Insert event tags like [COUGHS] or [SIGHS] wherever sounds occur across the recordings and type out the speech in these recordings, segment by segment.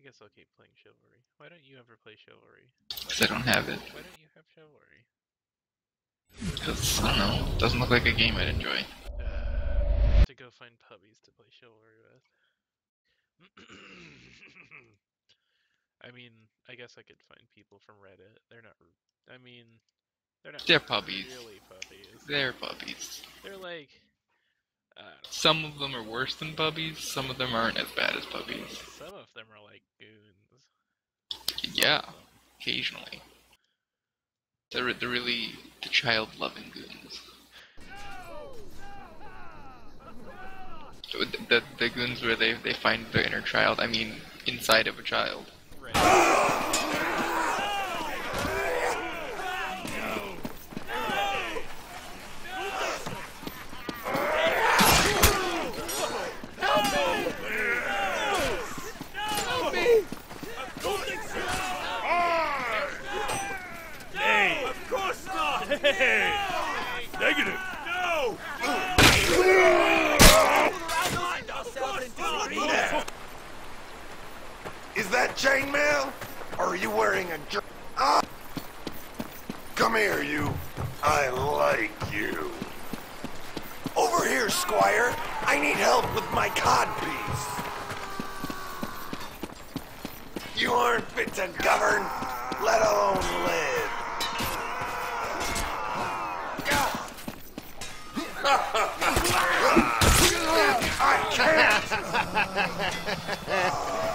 I guess I'll keep playing Chivalry. Why don't you ever play Chivalry? Because I don't have it. Why don't you have Chivalry? Because, I don't know, it doesn't look like a game I'd enjoy. Uh, to go find puppies to play Chivalry with. [COUGHS] I mean, I guess I could find people from Reddit. They're not. I mean, they're not. They're puppies. Really puppies. They're puppies. They're like. I don't know. Some of them are worse than puppies, some of them aren't as bad as puppies. Some of them are like goons. Yeah, occasionally. They're, they're really the child-loving goons. The, the, the goons where they, they find their inner child, I mean, inside of a child. Right. Hey! Of course not! Hey! Negative! No! Is that chainmail? Or are you wearing a dr- Ah! Come here, you. I like you. Over here, Squire. I need help with my codpiece. You aren't fit to govern, let alone live. [LAUGHS] I can't. [LAUGHS]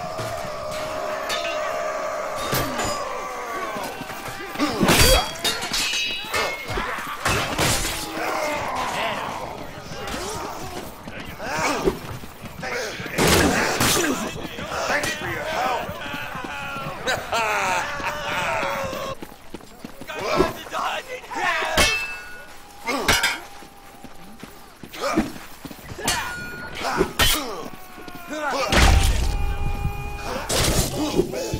Thanks for your help. I'll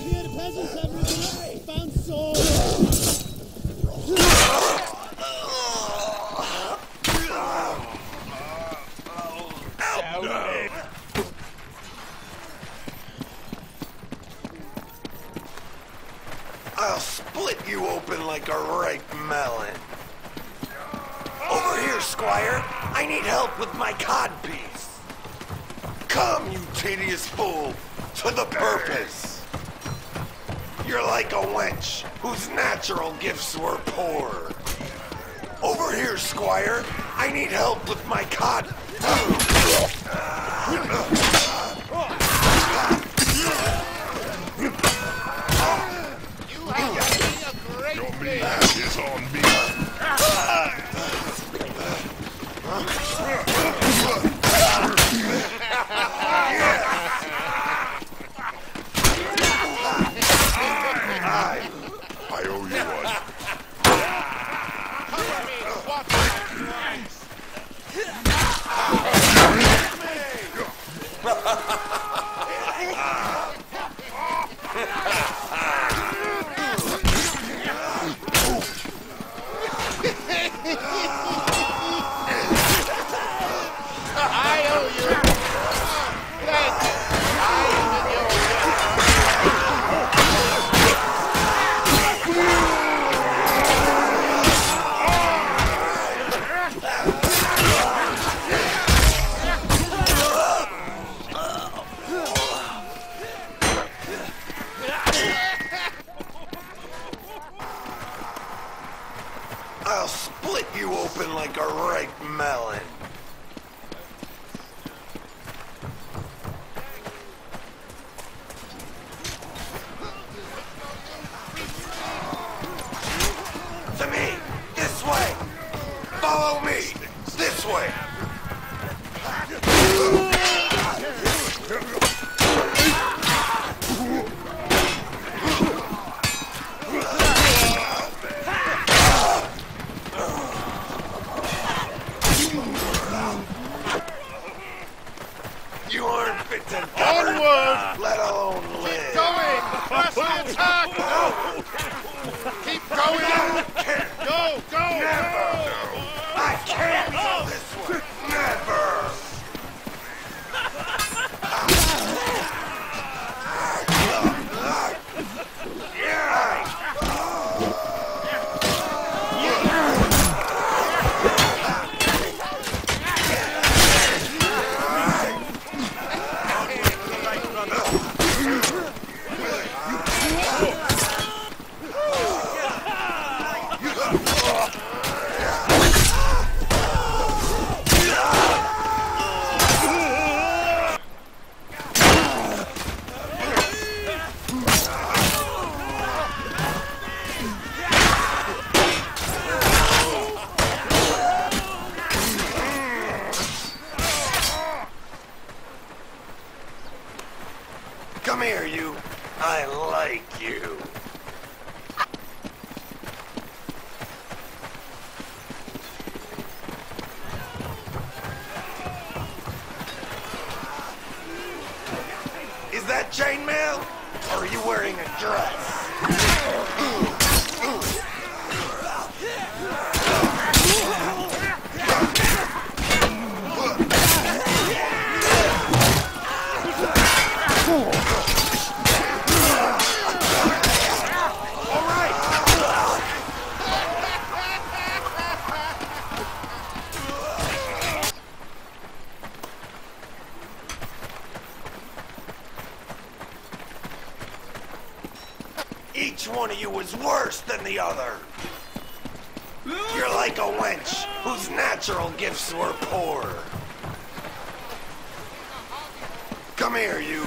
Come here, you.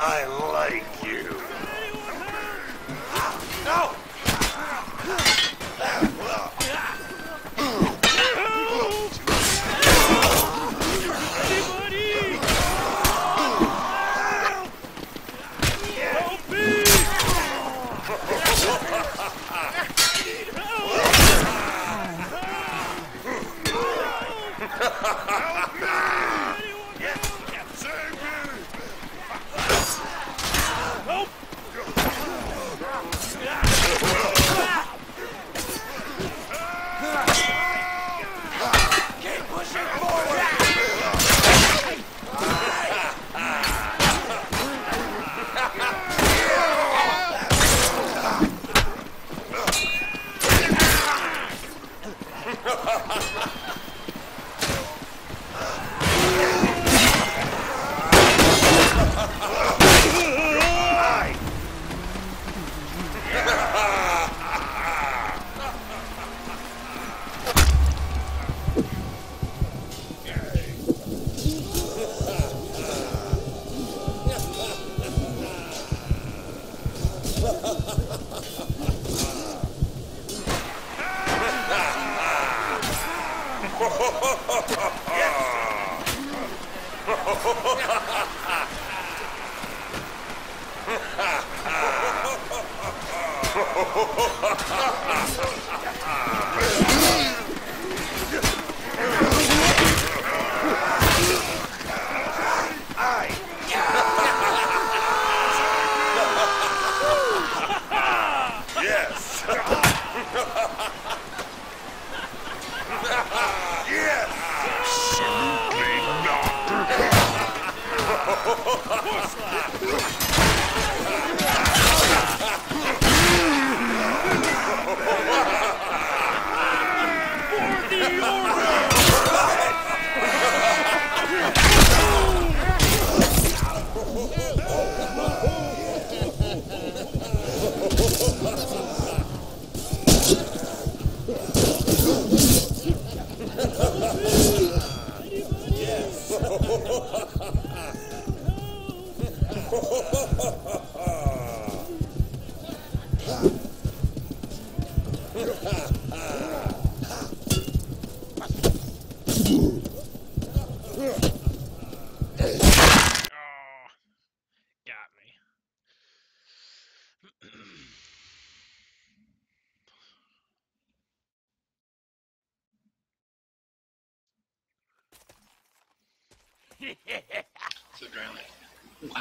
I like you. No!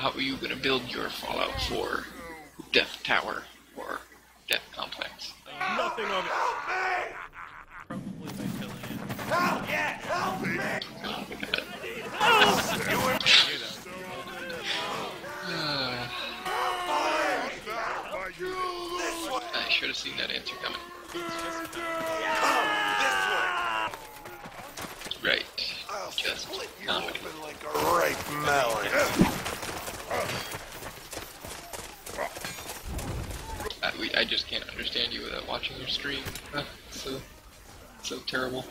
How are you going to build your Fallout 4 Death Tower or Death Complex? Nothing of it. Help me! Probably by killing it. Help! Yeah, help me! Oh my god. You were Do that. Uh, That by you. this way! I should have seen that answer coming. Come this way! Right. I'll Just split you comedy. open like a ripe melon. I, just can't understand you without watching your stream. Uh, so, so terrible.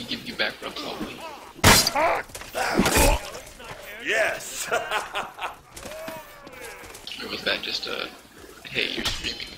can give you back rubs all. Yes! [LAUGHS] or was that just a, hey, you're streaming?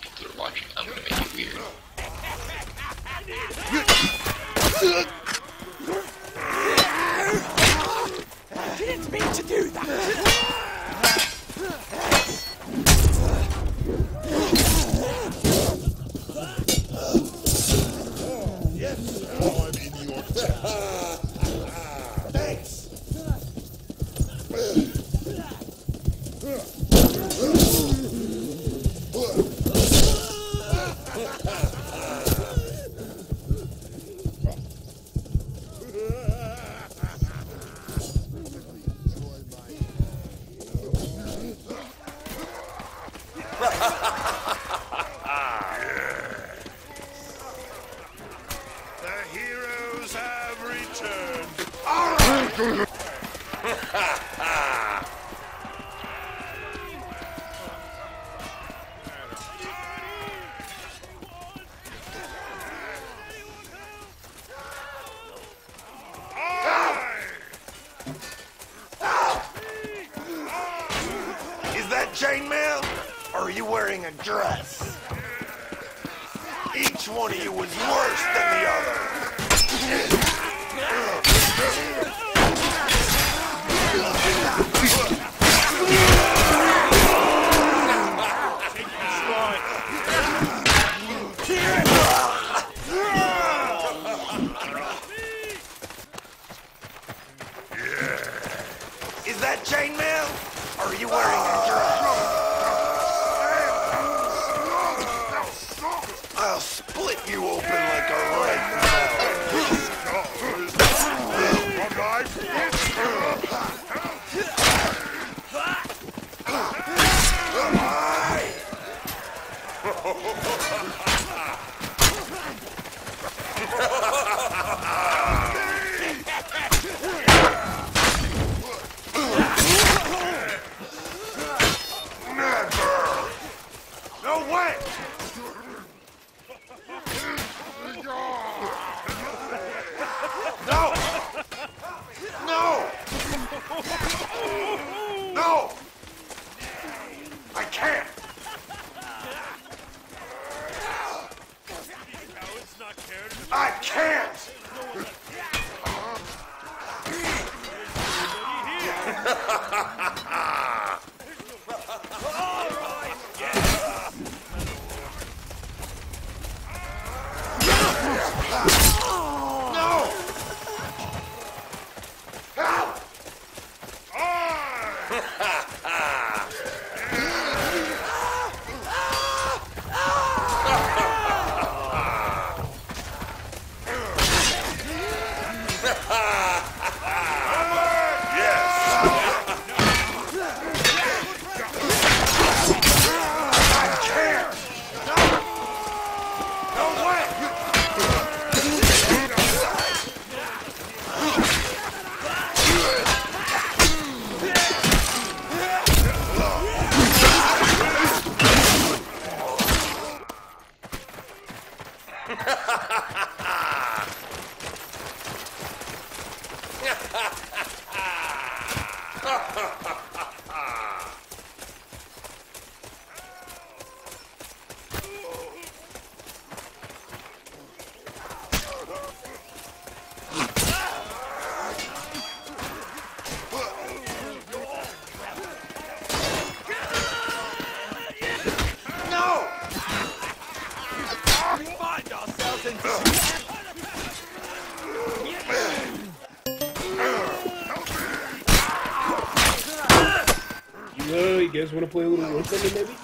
Guys want to play a little War Thunder, maybe?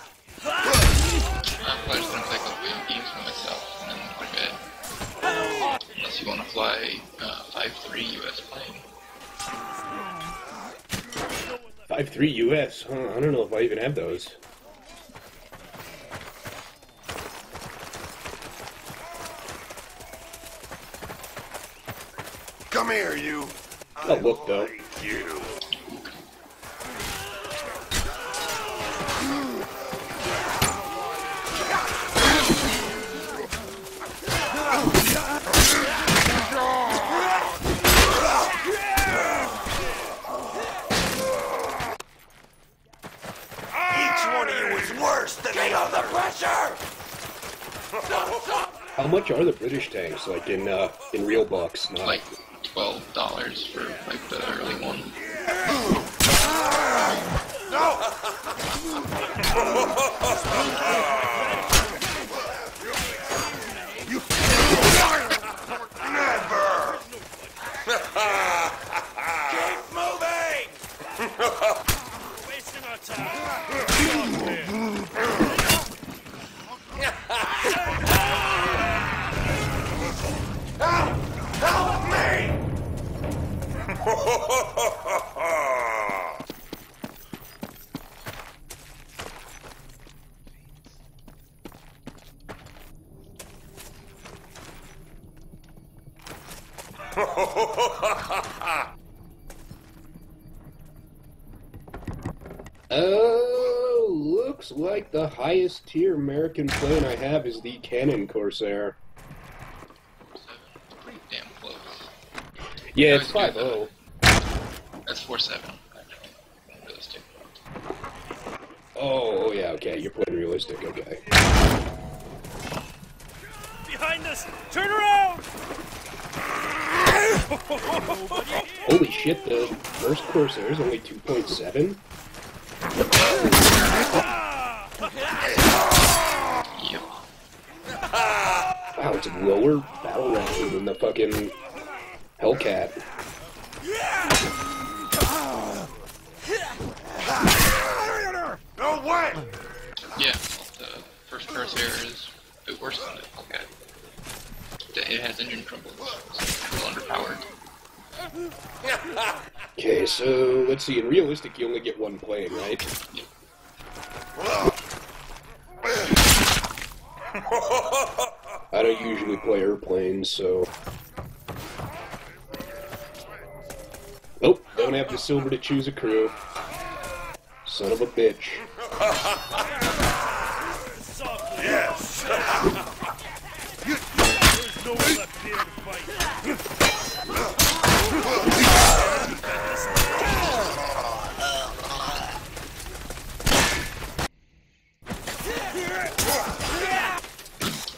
I'm probably just gonna play a couple of games for myself and then go to bed. Unless you wanna fly uh, 5-3 US plane. Five three US. Huh, I don't know if I even have those. Come here, you. Oh, look, though. like you. Pressure! How much are the British tanks, like in uh, in real bucks? Not Like twelve dollars for like the early one. No! you never! Keep moving! Wasting our time. Oh, looks like the highest tier American plane I have is the Cannon Corsair. Pretty damn close. Yeah, it's was 5 0. That's four seven. Realistic. Oh, oh, yeah, okay, you're playing realistic, okay. Behind us! Turn around! [LAUGHS] Holy shit, the first Corsair is only 2.7? Yep. Wow, it's a lower battle ration than the fucking Hellcat. No way! Yeah. The first Corsair is a bit worse than the Hellcat. It has engine trouble, so it's a little underpowered. Okay, so let's see. In realistic, you only get one plane, right? I don't usually play airplanes, so. Nope, don't have the silver to choose a crew. Son of a bitch. Yes! There's no one left here to fight.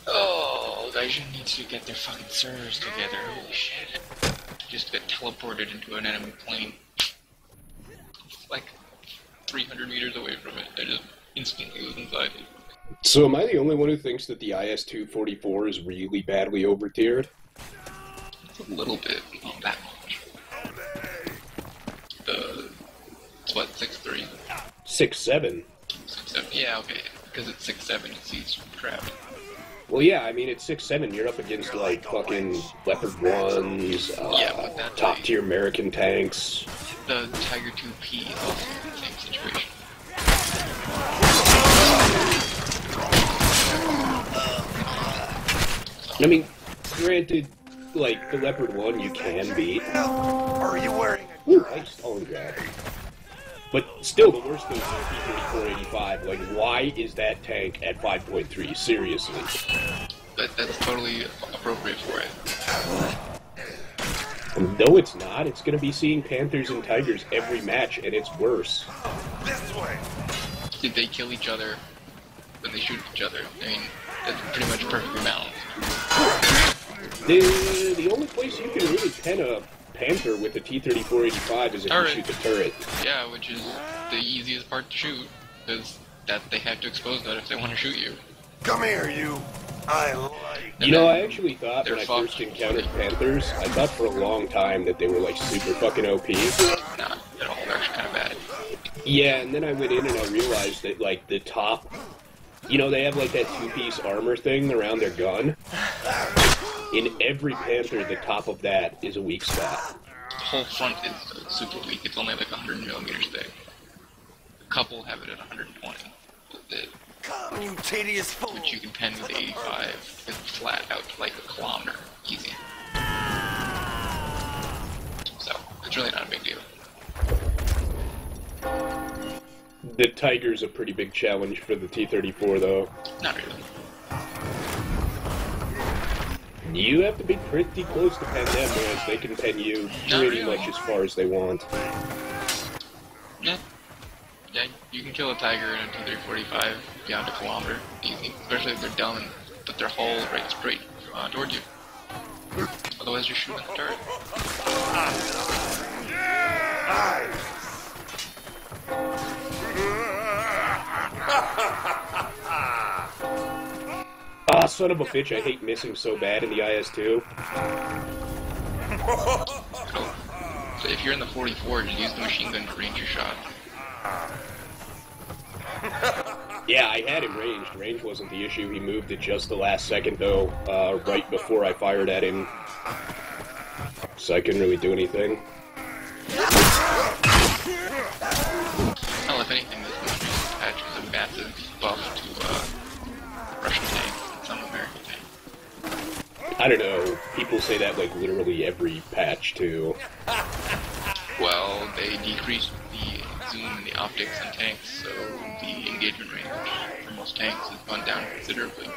Oh, Gaijin needs to get their fucking servers together. Holy shit. Just get teleported into an enemy plane. Like 300 meters away from it. I just instantly was inside. So, am I the only one who thinks that the IS 244 is really badly overtiered? It's a little bit, not that much. The. It's what, 6'3? 6.7. 6'7? Yeah, okay. Because it's 6'7, it sees crap. Well, yeah, I mean, at 6.7, you're up against, like, fucking Leopard 1s, uh, Yeah, top a- tier American tanks. The Tiger 2P also in same situation. I mean, granted, like, the Leopard 1 you can beat. Are you wearing a Ooh, nice Stalingrad. But still, the worst thing is the T-34-85. Like, why is that tank at 5.3? Seriously. That, that's totally appropriate for it. No, it's not. It's going to be seeing Panthers and Tigers every match, and it's worse. this way? Did they kill each other when they shoot each other? I mean, that's pretty much perfectly balanced. The, the only place you can really pen a Panther with a T-34-85 is if Turret. you shoot the turret. Yeah, which is the easiest part to shoot, because that they have to expose that if they want to shoot you. Come here, you. I like. You know, I actually thought They're when I first encountered Panthers, I thought for a long time that they were like super fucking OP. Nah, at all. They're actually kind of bad. Yeah, and then I went in and I realized that like the top, you know, they have like that two-piece armor thing around their gun. In every Panther, the top of that is a weak spot. The whole front is uh, super weak. It's only like 100 millimeters thick. A couple have it at 120. But, the, Come, you tedious fool. but you can pen with 85 it's flat out like a kilometer. Easy. So, it's really not a big deal. The Tiger's a pretty big challenge for the T-34, though. Not really. You have to be pretty close to pen them, whereas they can pen you pretty really. much as far as they want. Yeah. Yeah, you can kill a tiger in a T-345 beyond a kilometer. Easy. Especially if they're done, but they're hauled right straight uh, toward you. Otherwise, you're shooting at the turret. [LAUGHS] Ah, son of a bitch, I hate missing so bad in the IS-2. So if you're in the 44, just use the machine gun to range your shot. Yeah, I had him ranged. Range wasn't the issue. He moved at just the last second, though, uh, right before I fired at him. So I couldn't really do anything. Well, if anything, this patch was a massive buff to uh, Russian I don't know. People say that like literally every patch, too. Well, they decreased the zoom and the optics on tanks, so the engagement range for most tanks has gone down considerably.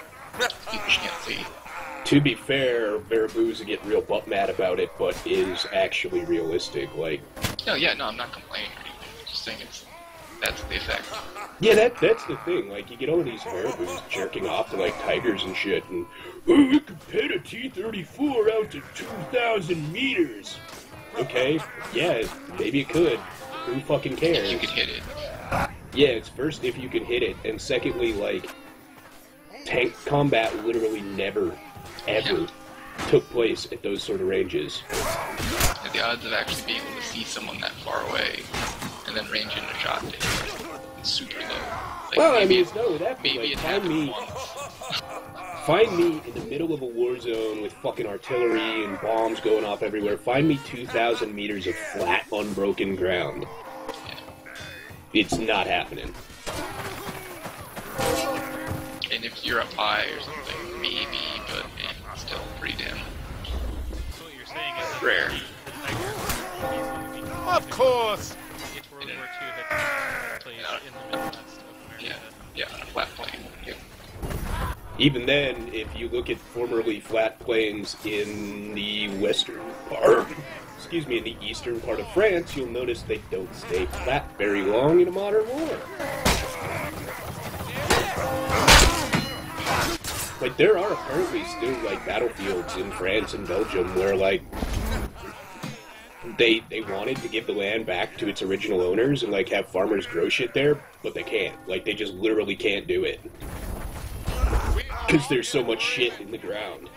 People can't see. To be fair, Verabooza get real butt mad about it, but is actually realistic. Like, No, yeah, no, I'm not complaining or anything. I'm just saying it's that's the effect. yeah, that that's the thing. Like, you get all these Wehraboos jerking off to like tigers and shit, and oh, we could pin a T-34 out to 2,000 meters. Okay, yeah, maybe it could. Who fucking cares? If you could hit it. Yeah, it's first if you can hit it, and secondly, like tank combat literally never, ever took place at those sort of ranges. And the odds of actually being able to see someone that far away and then range in a shot to hit is super low. Like Well, I mean, it's not that, but maybe like, it find me, once. find me in the middle of a war zone with fucking artillery and bombs going off everywhere. Find me 2,000 meters of flat, unbroken ground. It's not happening. And if you're up high or something, maybe, but eh, still pretty damn So what you're saying is rare. the Tiger easily be Of course. If World War II had taken place in the Midwest of Yeah, America. yeah, on flat plane. Yep. Even then, if you look at formerly flat plains in the western part, [COUGHS] excuse me, in the eastern part of France, you'll notice they don't stay flat very long in a modern war. Like there are apparently still like battlefields in France and Belgium where like they they wanted to give the land back to its original owners and like have farmers grow shit there, but they can't. Like they just literally can't do it. Because there's so much shit in the ground.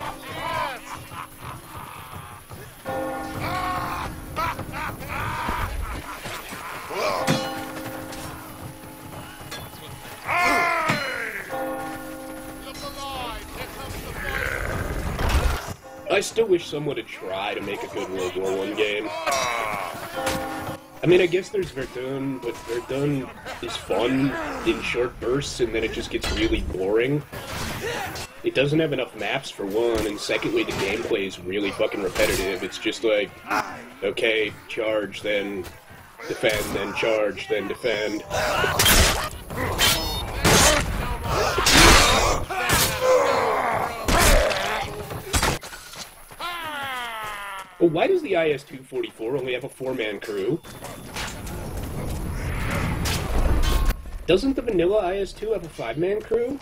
I still wish someone would try to make a good World War One game. I mean, I guess there's Verdun, but Verdun is fun in short bursts, and then it just gets really boring. It doesn't have enough maps for one, and secondly, the gameplay is really fucking repetitive. It's just like, okay, charge, then defend, then charge, then defend. Well, why does the IS-244 only have a four-man crew? Doesn't the vanilla IS-2 have a five-man crew?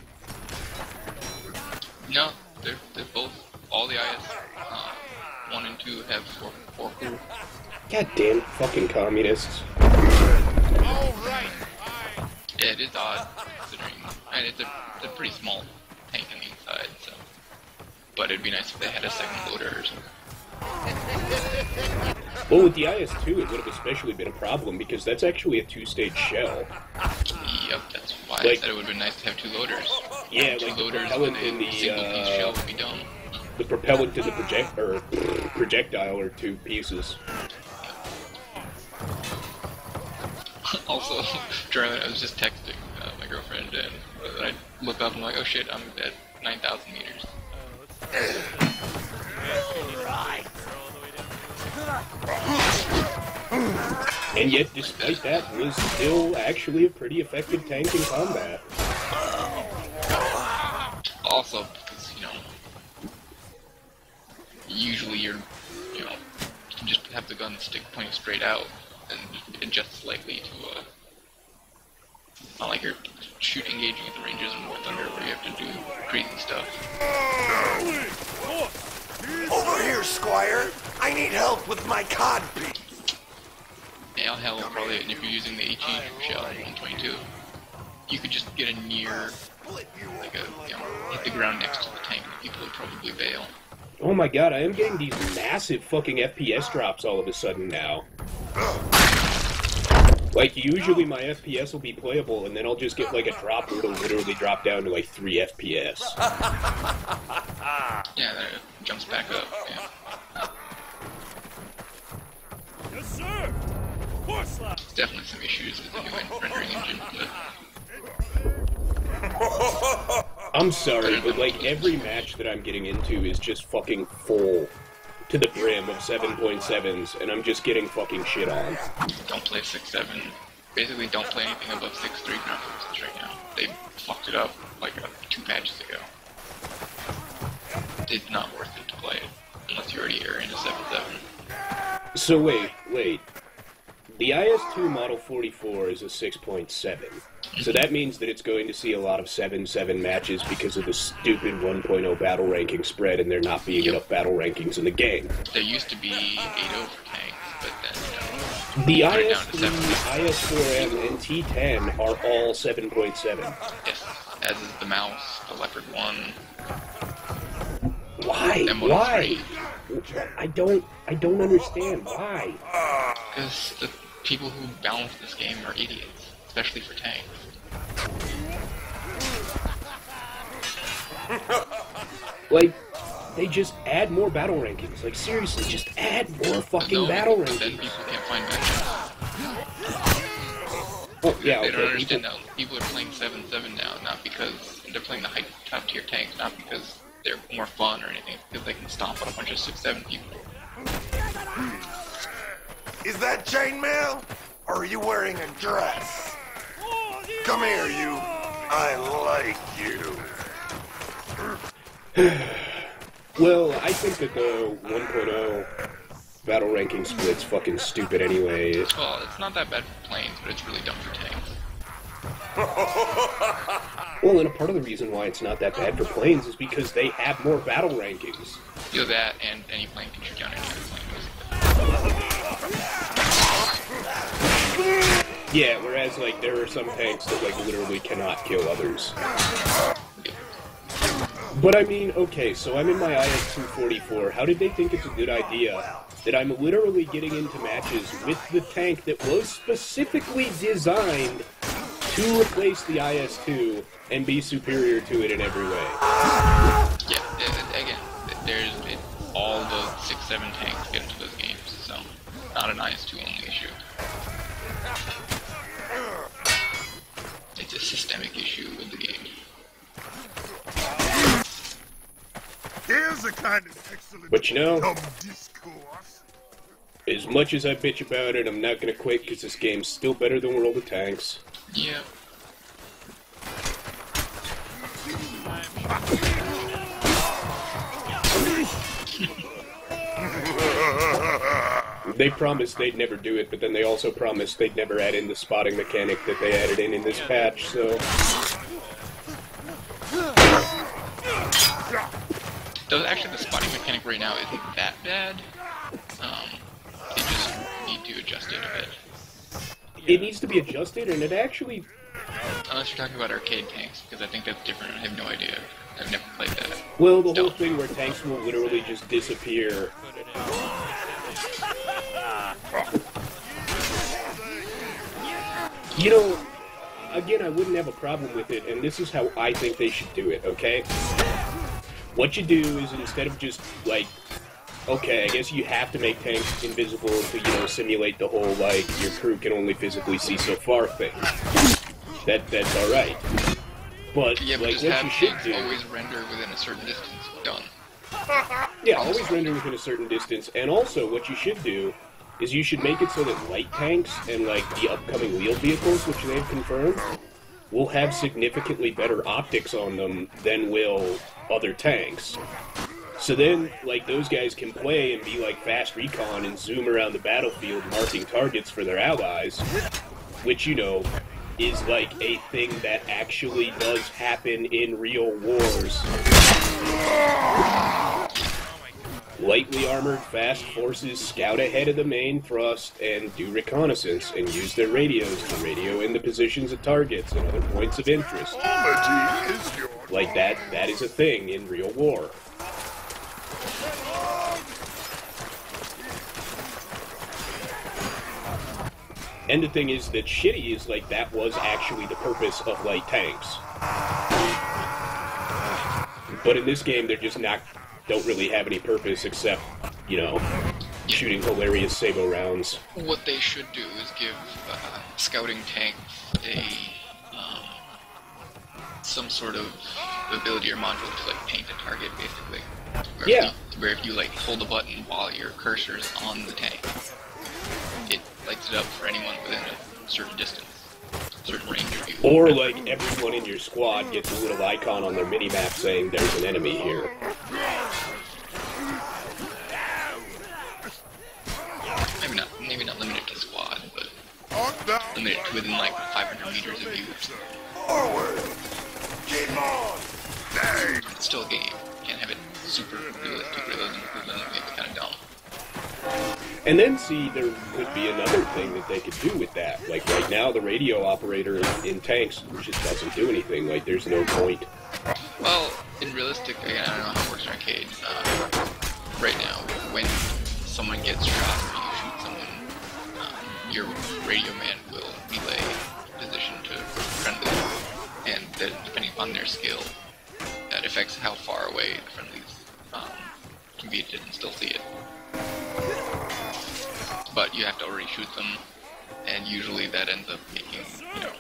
No, they're, they're both, all the IS uh, 1 and 2 have 4, four crew. God damn fucking communists. All right. Yeah, it is odd considering, and it's a, it's a pretty small tank on the inside, so. But it'd be nice if they had a second loader or something. Well, with the IS-2, it would have especially been a problem because that's actually a two-stage shell. Yep, that's why I Like- said it would have been nice to have two loaders. Yeah, two like the loaders with propellant a in the uh, shell would be dumb. the propellant to the project or projectile are two pieces. [LAUGHS] also, [LAUGHS] during I was just texting uh, my girlfriend, and I look up and I'm like, oh shit, I'm at 9,000 meters. [LAUGHS] And yet, despite that, was still actually a pretty effective tank in combat. Also, because you know, usually you're, you know, you can just have the gun stick pointing straight out and adjust slightly to uh, not like you're shooting engaging at the ranges in War Thunder where you have to do crazy stuff. Over here, Squire. I need help with my cod piece. Yeah, hell, probably if you're using the HE shell 122, you could just get a near, like a, you know, hit the ground next to the tank. and People would probably bail. Oh my god, I am getting these massive fucking FPS drops all of a sudden now. Like, usually my FPS will be playable, and then I'll just get like a drop where it'll literally drop down to like 3 FPS. [LAUGHS] Yeah, then it jumps back up. Yeah. Yes, sir. Horse lap. There's definitely some issues with the new rendering engine, but [LAUGHS] I'm sorry, but like every match that I'm getting into is just fucking full to the brim of 7.7s, and I'm just getting fucking shit on. don't play 6.7. Basically, don't play anything above 6.3 graphics right now. They fucked it up like uh, two patches ago. It's not worth it to play it unless you already are into 7.7. So wait, wait. The IS-2 Model 44 is a 6.7. So that means that it's going to see a lot of 7-7 matches because of the stupid 1.0 battle ranking spread and there not being enough battle rankings in the game. There used to be 8.0 for tanks, but then, you know, The Put it down to IS-3, IS-4M, and T10 are all 7.7. yes, as is the Maus, the Leopard 1, Why? M103. Why? I don't. I don't understand why. Because the people who balance this game are idiots, especially for tanks. [LAUGHS] Like, they just add more battle rankings. Like seriously, just add more fucking No, battle but then rankings. people can't find matches. Oh yeah, they don't understand people- that people are playing 7-7 now, not because they're playing the high top tier tanks, not because they're more fun or anything, because they can stomp on a bunch of 6-7 people. Hmm. Is that chainmail? Or are you wearing a dress? Come here, you. I like you. [SIGHS] Well, I think that the 1.0 battle ranking split's fucking stupid anyway. Well, it's not that bad for planes, but it's really dumb for tanks. [LAUGHS] Well, and a part of the reason why it's not that bad for planes is because they have more battle rankings. Either that, and any plane can shoot down any other plane. Yeah, whereas like there are some tanks that like literally cannot kill others. But I mean, okay, so I'm in my IS-244. How did they think it's a good idea that I'm literally getting into matches with the tank that was specifically designed to replace the IS-2 and be superior to it in every way? Yeah, again, there's it, all the 6-7 tanks get into those games, so not an IS-2 only issue. It's a systemic issue with the game. Here's a kind of excellent But you know- discourse. As much as I bitch about it, I'm not gonna quit because this game's still better than World of Tanks. Yeah, They promised they'd never do it, but then they also promised they'd never add in the spotting mechanic that they added in in this patch, so... though actually the spotting mechanic right now isn't that bad. Um, they just need to adjust it a bit. It needs to be adjusted, and it actually... Unless you're talking about arcade tanks, because I think that's different. I have no idea. I've never played that. Well, the whole Don't. thing where tanks will literally just disappear. You know, again, I wouldn't have a problem with it, and this is how I think they should do it, okay? What you do is instead of just, like, okay, I guess you have to make tanks invisible to, you know, simulate the whole, like, your crew can only physically see so far thing. That, that's alright. But, Yeah, but like, just what have you should do... always render within a certain distance. Done. Yeah, always render within a certain distance. And also, what you should do is you should make it so that light tanks and like the upcoming wheeled vehicles, which they've confirmed, will have significantly better optics on them than will other tanks. So then, like those guys can play and be like fast recon and zoom around the battlefield, marking targets for their allies, which you know is like a thing that actually does happen in real wars. Lightly armored fast forces scout ahead of the main thrust and do reconnaissance and use their radios to radio in the positions of targets and other points of interest. Comedy is your Like that that is a thing in real war. And the thing is that shitty is like that was actually the purpose of light tanks. But in this game they're just not don't really have any purpose except, you know, shooting hilarious sabot rounds. What they should do is give uh, scouting tanks a um, some sort of ability or module to like paint a target, basically. Where Yeah. If you, where if you like hold a button while your cursor's on the tank, it lights it up for anyone within a certain distance, certain range of. Or like everyone in your squad gets a little icon on their mini map saying there's an enemy here. maybe not maybe not limited to squad, but limited to within like 500 meters of you. Forward. Keep on. Nay. It's still a game. Can't have it super realistic realism because then it gets kind of dumb. And then see, there could be another thing that they could do with that. Like right now, the radio operator in, in tanks just doesn't do anything. Like there's no point. Well, in realistic, again, I don't know how it works in arcade. Uh, right now, when someone gets shot or you shoot someone, um, your radio man will relay position to friendly, and then depending upon their skill, that affects how far away the friendlies um, can be and still see it. But you have to already shoot them, and usually that ends up making, you know,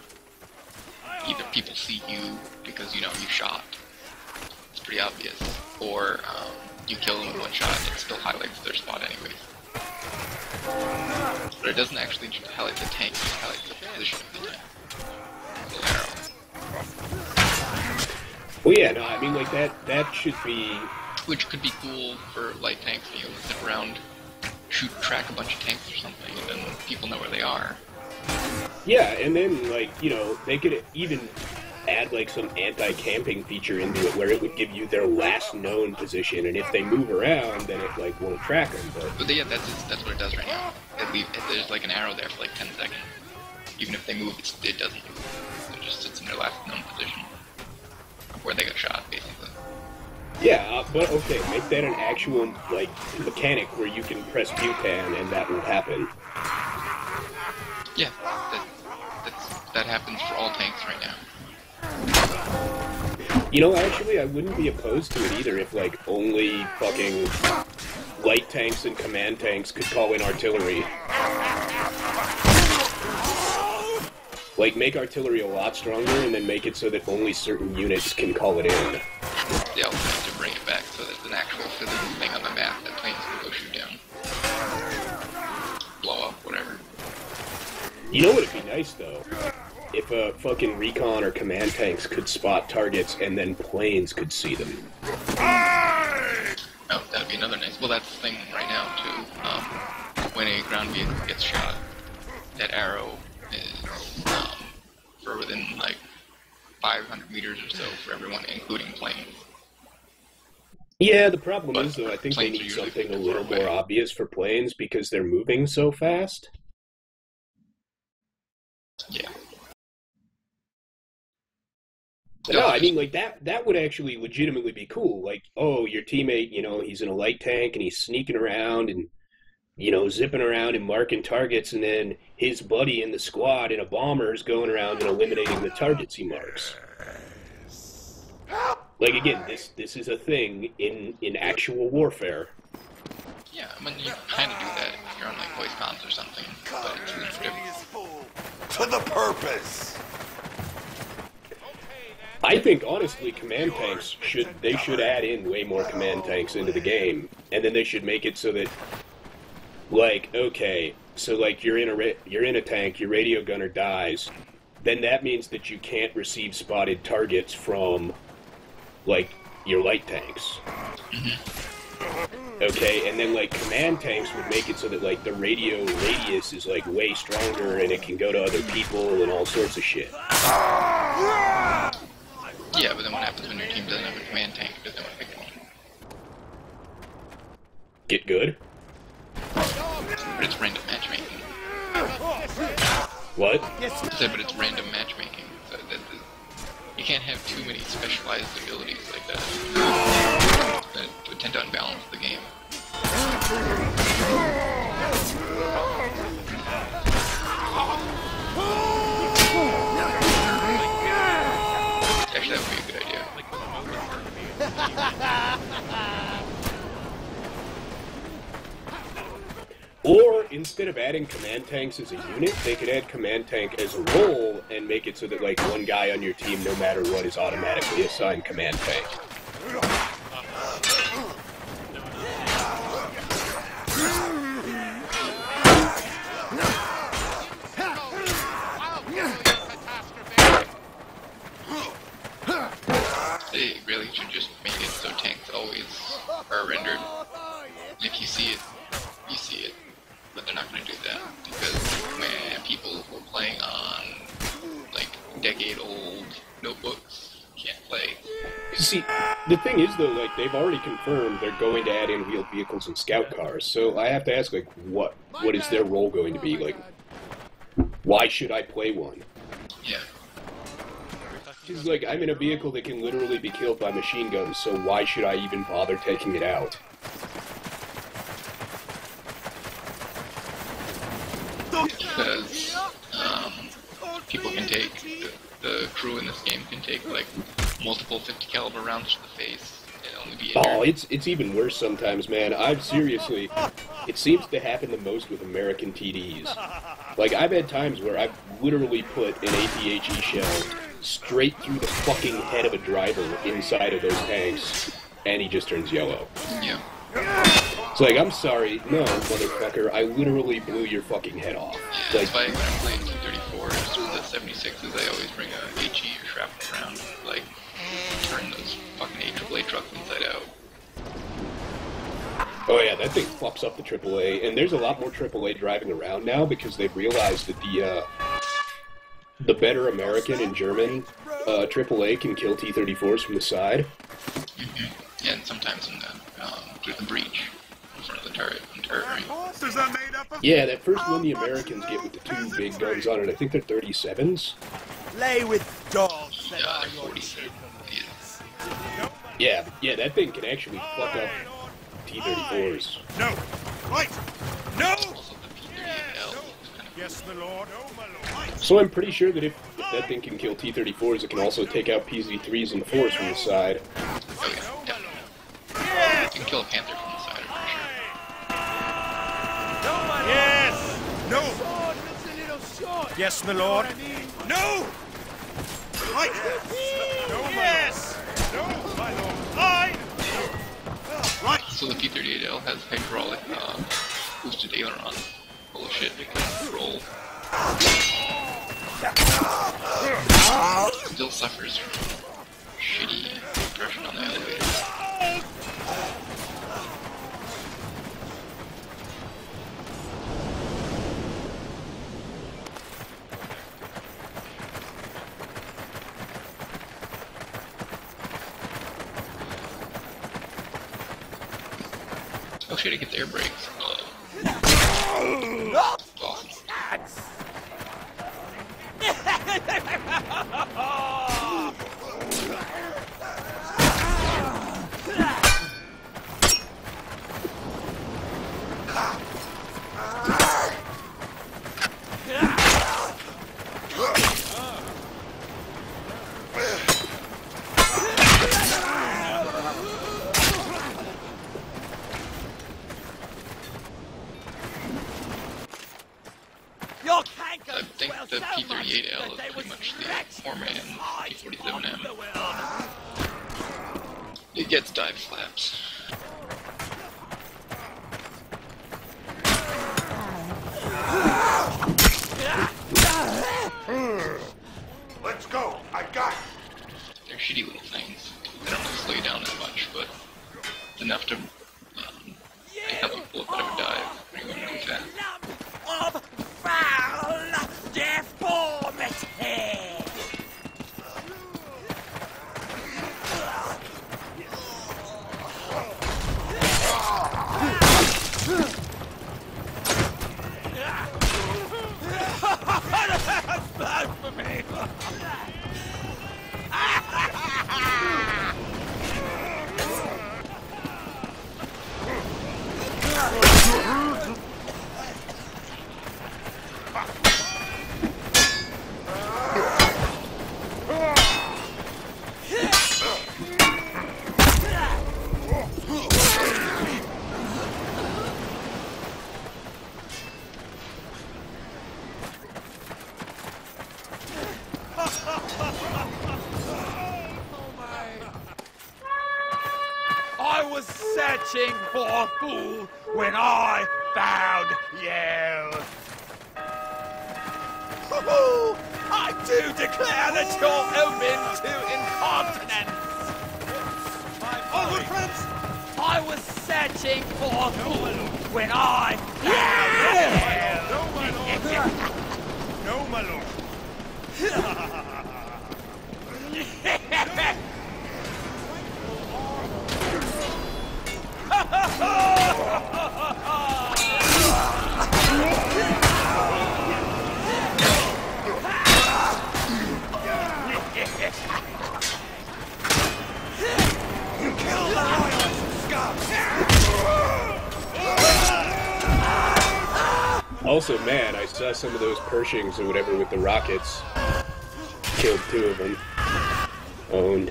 either people see you because you know you shot. It's pretty obvious, or um, you kill them with one shot and it still highlights their spot anyways. But it doesn't actually highlight the tank; it highlights the position of the tank. Well, yeah, no, I mean like that. That should be. which could be cool for light tanks. being You know, sit around, shoot, track a bunch of tanks or something, and then people know where they are. Yeah, and then like you know they could even add like some anti-camping feature into it where it would give you their last known position, and if they move around, then it like won't track them. But But yeah, that's that's what it does right now. It leave, if there's like an arrow there for like 10 seconds. Even if they move, it doesn't move. It just sits in their last known position. of Where they got shot, basically. Yeah, uh, but okay, make that an actual like mechanic where you can press butan and that will happen. Yeah, that, that's, that happens for all tanks right now. You know, actually, I wouldn't be opposed to it either if like only fucking light tanks and command tanks could call in artillery. Like, make artillery a lot stronger and then make it so that only certain units can call it in. Also need to bring it back so it's an actual physical thing on the map that planes can go shoot down. Blow up, whatever. You know what would be nice, though? If uh, fucking recon or command tanks could spot targets and then planes could see them. Oh, that'd be another nice. Well, that's the thing right now too. Um, when a ground vehicle gets shot, that arrow is um, for within like 500 meters or so for everyone, including planes. Yeah, the problem But is, though, I think they need something a little more obvious for planes because they're moving so fast. Yeah. No, I mean like that that would actually legitimately be cool. Like, oh, your teammate, you know, he's in a light tank and he's sneaking around and you know, zipping around and marking targets, and then his buddy in the squad in a bomber is going around and eliminating the targets he marks. Like again, this this is a thing in in actual warfare. Yeah, I mean, you kind of do that if you're on like voice comms or something, but it's really different. To the purpose. I think honestly, command tanks should they should add in way more command tanks into the game, and then they should make it so that, like, okay, so like you're in a ra- you're in a tank, your radio gunner dies, then that means that you can't receive spotted targets from, like, your light tanks. [CLEARS THROAT] Okay, and then like command tanks would make it so that like the radio radius is like way stronger and it can go to other people and all sorts of shit. Yeah, but then what happens when your team doesn't have a command tank? Doesn't have a pick one. Get good? But it's random matchmaking. What? Said, but it's random matchmaking. So that, that, you can't have too many specialized abilities like that. That would tend to unbalance the game. Actually, that would be a good idea. [LAUGHS] Like with MOBA Or instead of adding command tanks as a unit, they could add command tank as a role and make it so that like one guy on your team, no matter what, is automatically assigned command tank. They really should just make it so tanks always are rendered. If you see it, like decade-old notebooks can't play. See, the thing is though, like they've already confirmed they're going to add in wheeled vehicles and scout cars. So I have to ask, like, what what is their role going to be? Like, why should I play one? Yeah, Because like I'm in a vehicle that can literally be killed by machine guns, so why should I even bother taking it out? because um, people can take crew in this game can take like multiple 50 caliber rounds to the face and only be Oh, it's it's even worse sometimes, man. I've seriously, it seems to happen the most with American TDs. Like I've had times where I've literally put an APHE shell straight through the fucking head of a driver inside of those tanks, and he just turns yellow. Yeah. It's like, I'm sorry, no, motherfucker, I literally blew your fucking head off. Like, That's why when I'm playing T-34s with the 76s, I always bring a HE or shrapnel around. Like, turn those fucking AAA trucks inside out. Oh yeah, that thing flops up the AAA, and there's a lot more AAA driving around now because they've realized that the uh, the better American and German uh, AAA can kill T-34s from the side. yeah, And sometimes in the, um, through the breach in front of the turret, in turret ring. Horses are made up of Yeah, that first one the Americans get with the two big guns on it, I think they're 37s. Lay with dogs Yeah, they're your 40. children. Yeah. Yeah, yeah, that thing can actually fuck up T-34s. No! Right! No! Also, the P-38L is kind of Yes, my lord. No, my lord. So I'm pretty sure that if, if that thing can kill T-34s, it can also take out PZ-3s and 4s from the side. Oh yeah, oh, definitely. You can kill a panther from the side, I'm pretty sure. Yes! No! Sword looks a little short. Yes, my lord. No! Right! No, yes! No, my lord. I! Right! So the P-38L has hydraulic uh, boosted aileron. Full of shit, it can roll. Still suffers from shitty compression on the elevator. Oh shit, it gets air brakes. You're open to incontinence. Onward, friends! I was searching for fool when I found you. No, my lord. [LAUGHS] [LAUGHS] Also, man, I saw some of those Pershings or whatever with the rockets. Killed two of them. Owned.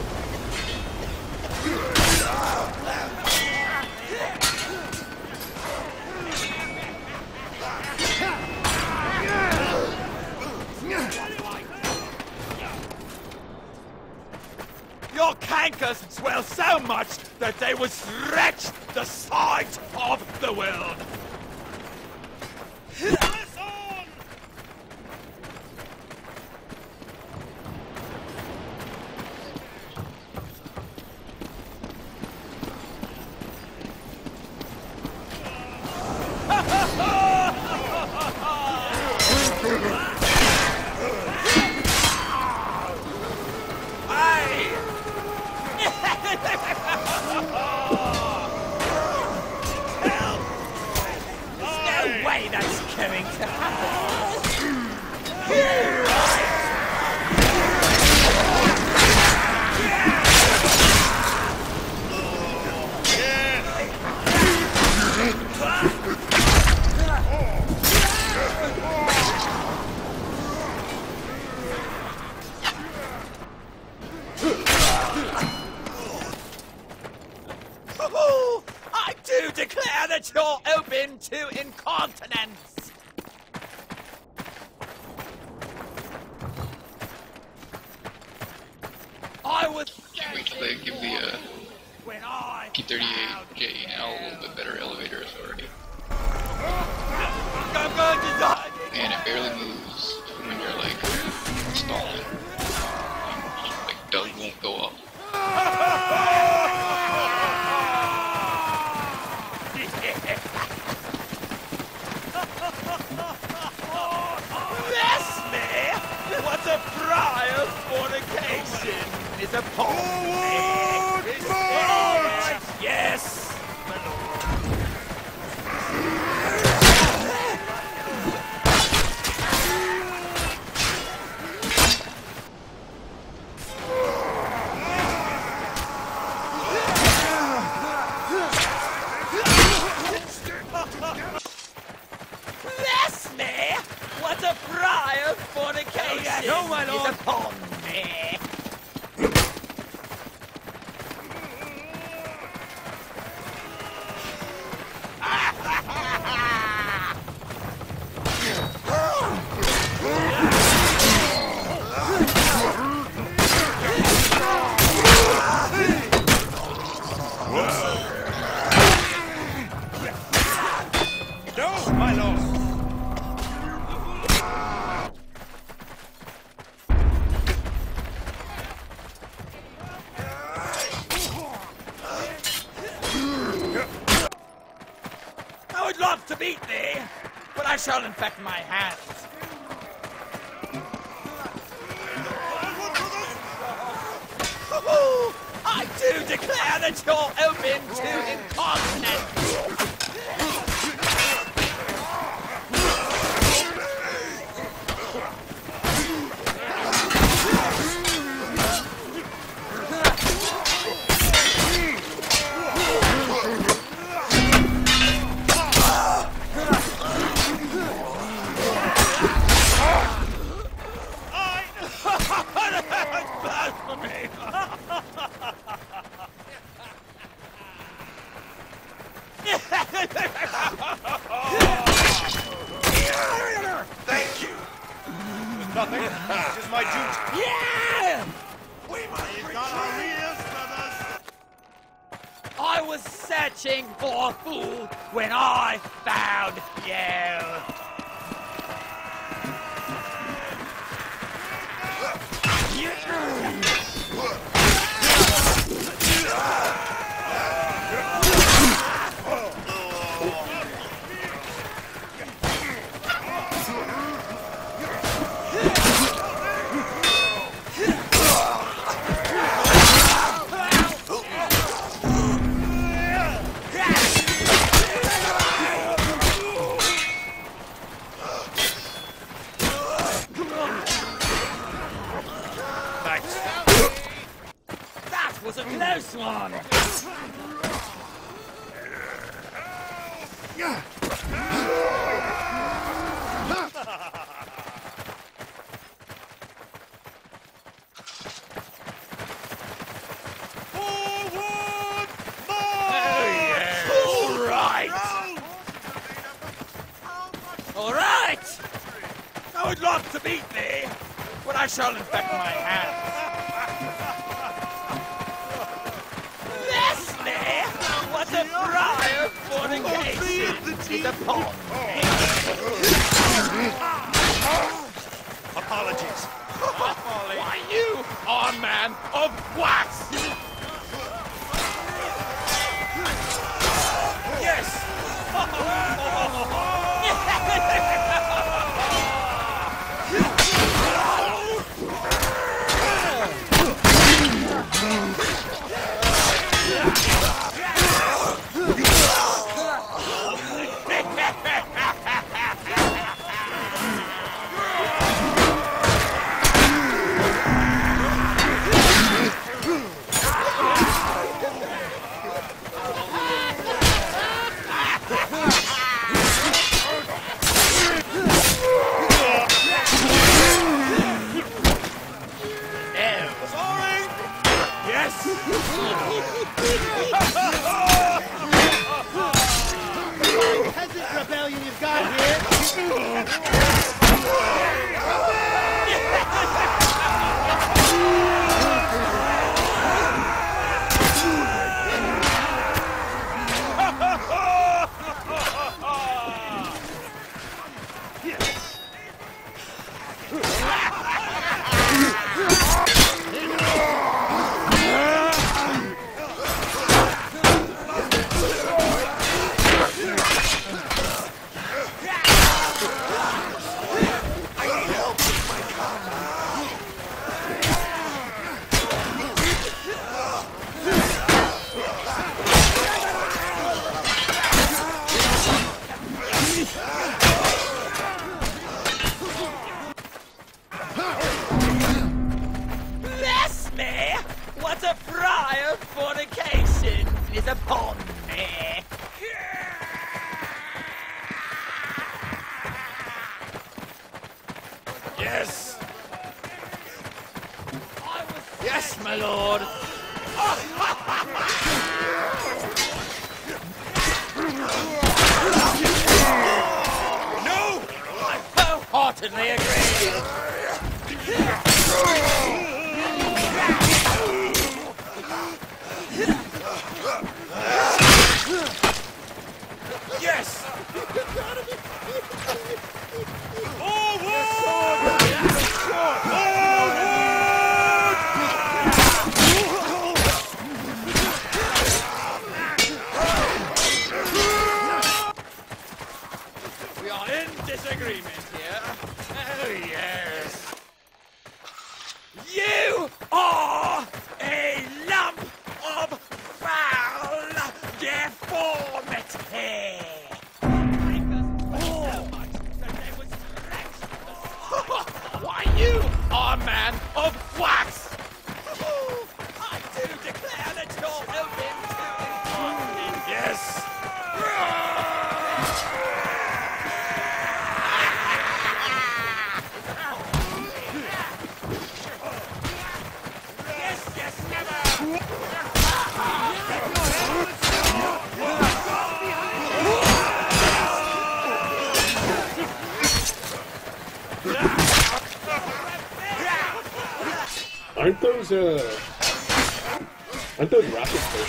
Your cankers swell so much that they would stretch the sides of the world. Can't wait till they give the uh, when I P38J now a little bit better elevator authority. And it barely moves when you're like stalling. Like Doug won't go up. Bless me! What a prior fornication is searching for food when I found you.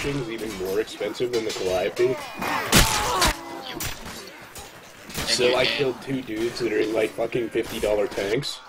Potions even more expensive than the Calliope? So I killed two dudes that are in like fucking fifty dollar tanks.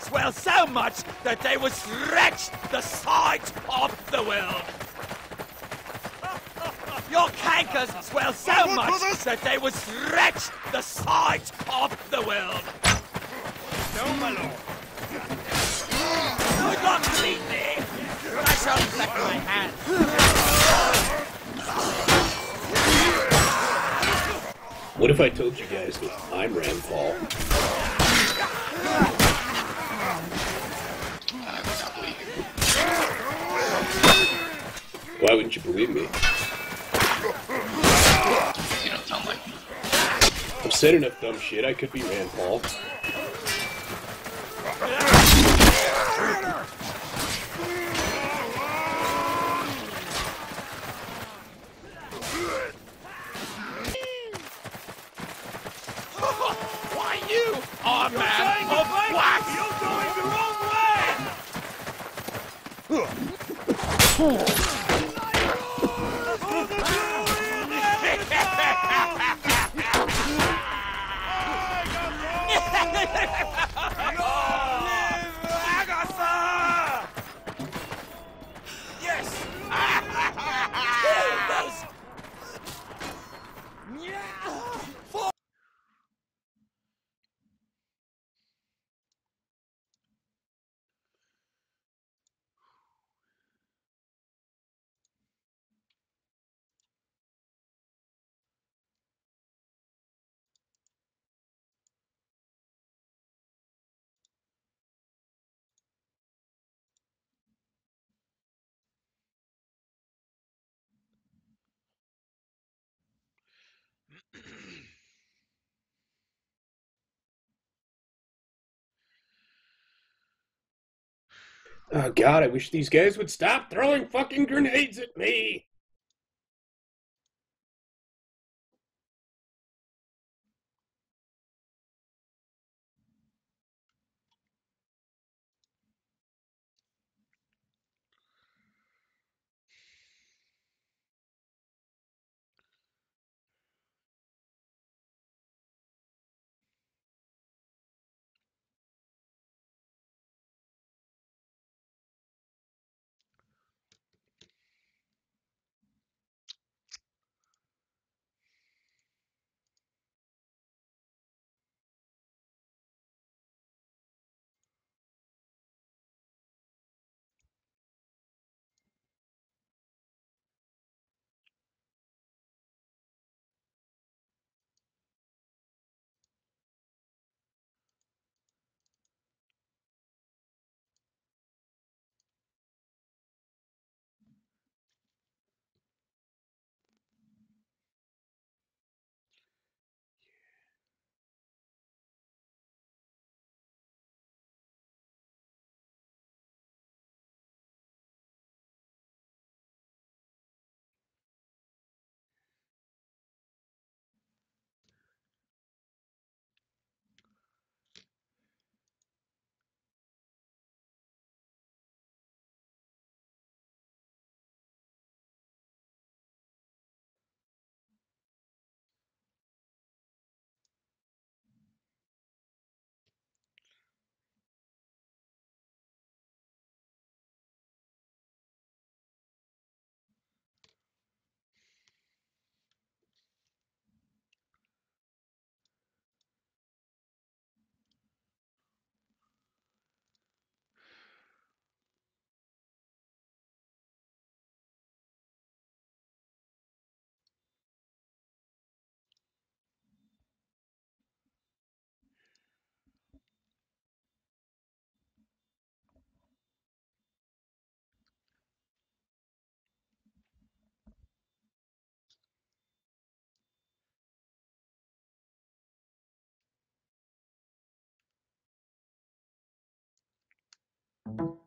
Swell so much that they would stretch the sight of the world. [LAUGHS] Your cankers swell so much that they would stretch the sight of the world. No, my lord. I would love to beat thee, but I shall infect my hands. What if I told you guys that I'm Rand Paul? I would not believe you. Why wouldn't you believe me? You don't sound like me. I've said enough dumb shit, I could be Rand Paul. [CLEARS THROAT] oh god, I wish these guys would stop throwing fucking grenades at me. You